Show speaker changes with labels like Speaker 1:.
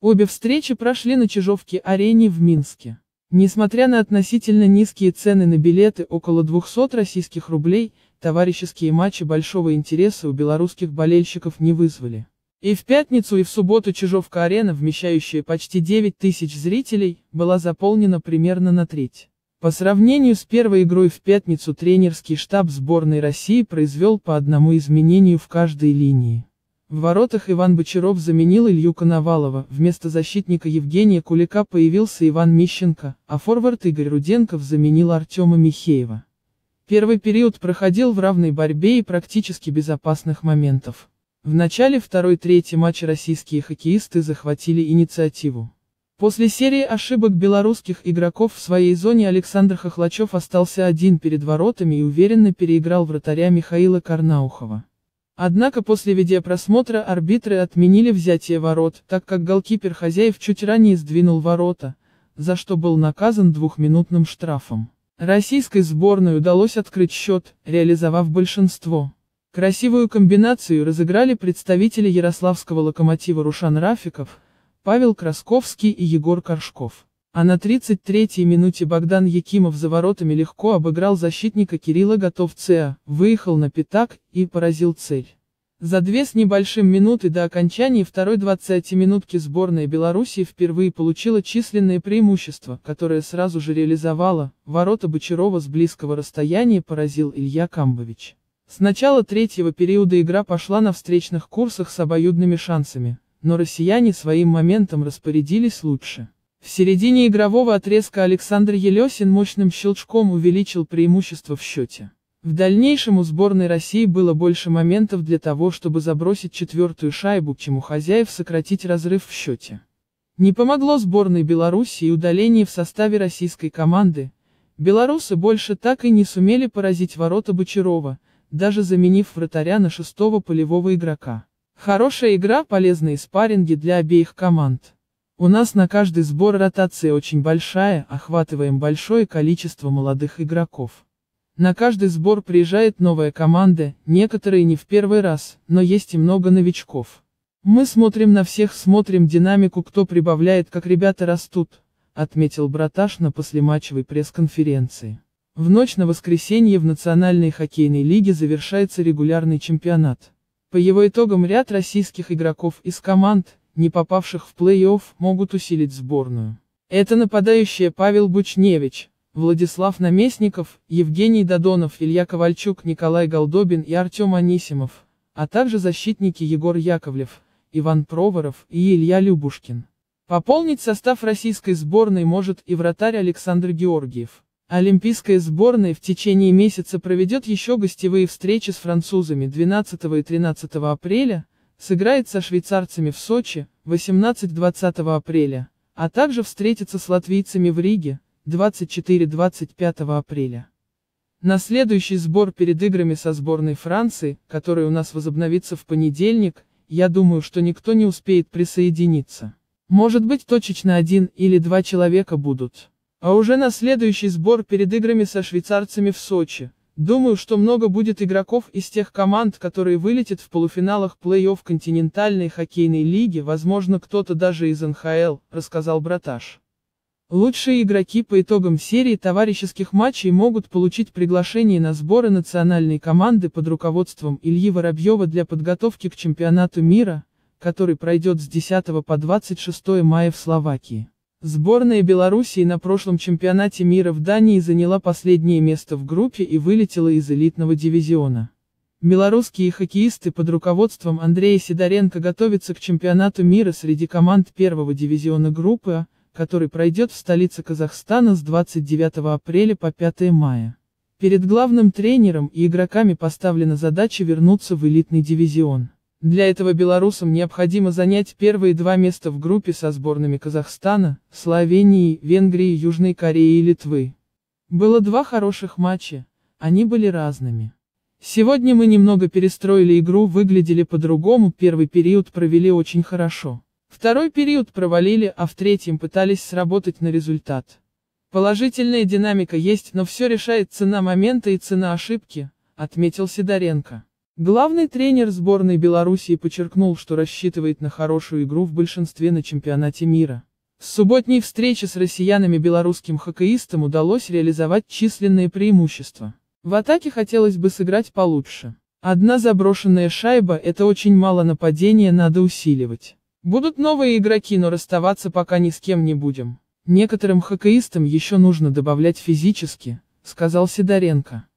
Speaker 1: Обе встречи прошли на Чижовке-арене в Минске. Несмотря на относительно низкие цены на билеты около 200 российских рублей, товарищеские матчи большого интереса у белорусских болельщиков не вызвали. И в пятницу и в субботу Чижовка-арена, вмещающая почти 9 тысяч зрителей, была заполнена примерно на треть. По сравнению с первой игрой в пятницу тренерский штаб сборной России произвел по одному изменению в каждой линии. В воротах Иван Бочаров заменил Илью Коновалова, вместо защитника Евгения Кулика появился Иван Мищенко, а форвард Игорь Руденков заменил Артема Михеева. Первый период проходил в равной борьбе и практически без опасных моментов. В начале второй-третьей матча российские хоккеисты захватили инициативу. После серии ошибок белорусских игроков в своей зоне Александр Хохлачев остался один перед воротами и уверенно переиграл вратаря Михаила Карнаухова. Однако после видеопросмотра арбитры отменили взятие ворот, так как голкипер хозяев чуть ранее сдвинул ворота, за что был наказан двухминутным штрафом. Российской сборной удалось открыть счет, реализовав большинство. Красивую комбинацию разыграли представители ярославского локомотива Рушан Рафиков, Павел Красковский и Егор Коршков. А на 33-й минуте Богдан Якимов за воротами легко обыграл защитника Кирилла Готовцеа, выехал на пятак и поразил цель. За две с небольшим минуты до окончания второй 20-минутки сборная Белоруссии впервые получила численное преимущество, которое сразу же реализовала, ворота Бочарова с близкого расстояния поразил Илья Камбович. С начала третьего периода игра пошла на встречных курсах с обоюдными шансами, но россияне своим моментом распорядились лучше. В середине игрового отрезка Александр Елесин мощным щелчком увеличил преимущество в счете. В дальнейшем у сборной России было больше моментов для того, чтобы забросить четвертую шайбу, чем у хозяев сократить разрыв в счете. Не помогло сборной Беларуси и удаление в составе российской команды. Белорусы больше так и не сумели поразить ворота Бочарова, даже заменив вратаря на шестого полевого игрока. Хорошая игра, полезные спарринги для обеих команд. У нас на каждый сбор ротация очень большая, охватываем большое количество молодых игроков. На каждый сбор приезжает новая команда, некоторые не в первый раз, но есть и много новичков. Мы смотрим на всех, смотрим динамику, кто прибавляет, как ребята растут, отметил Браташ на послематчевой пресс-конференции. В ночь на воскресенье в Национальной хоккейной лиге завершается регулярный чемпионат. По его итогам ряд российских игроков из команд, не попавших в плей-офф, могут усилить сборную. Это нападающие Павел Бучневич, Владислав Наместников, Евгений Додонов, Илья Ковальчук, Николай Голдобин и Артем Анисимов, а также защитники Егор Яковлев, Иван Проворов и Илья Любушкин. Пополнить состав российской сборной может и вратарь Александр Георгиев. Олимпийская сборная в течение месяца проведет еще гостевые встречи с французами 12 и 13 апреля, сыграет со швейцарцами в Сочи, 18-20 апреля, а также встретится с латвийцами в Риге, 24-25 апреля. На следующий сбор перед играми со сборной Франции, который у нас возобновится в понедельник, я думаю, что никто не успеет присоединиться. Может быть точечно один или два человека будут. А уже на следующий сбор перед играми со швейцарцами в Сочи, Думаю, что много будет игроков из тех команд, которые вылетят в полуфиналах плей-офф континентальной хоккейной лиги, возможно кто-то даже из НХЛ, рассказал Браташ. Лучшие игроки по итогам серии товарищеских матчей могут получить приглашение на сборы национальной команды под руководством Ильи Воробьева для подготовки к чемпионату мира, который пройдет с 10 по 26 мая в Словакии. Сборная Белоруссии на прошлом чемпионате мира в Дании заняла последнее место в группе и вылетела из элитного дивизиона. Белорусские хоккеисты под руководством Андрея Сидоренко готовятся к чемпионату мира среди команд первого дивизиона группы А, который пройдет в столице Казахстана с 29 апреля по 5 мая. Перед главным тренером и игроками поставлена задача вернуться в элитный дивизион. Для этого белорусам необходимо занять первые два места в группе со сборными Казахстана, Словении, Венгрии, Южной Кореи и Литвы. Было два хороших матча, они были разными. Сегодня мы немного перестроили игру, выглядели по-другому, первый период провели очень хорошо. Второй период провалили, а в третьем пытались сработать на результат. Положительная динамика есть, но все решает цена момента и цена ошибки, отметил Сидоренко. Главный тренер сборной Белоруссии подчеркнул, что рассчитывает на хорошую игру в большинстве на чемпионате мира. С субботней встречи с россиянами белорусским хоккеистам удалось реализовать численные преимущества. В атаке хотелось бы сыграть получше. Одна заброшенная шайба – это очень мало нападения, надо усиливать. Будут новые игроки, но расставаться пока ни с кем не будем. Некоторым хоккеистам еще нужно добавлять физически, сказал Сидоренко.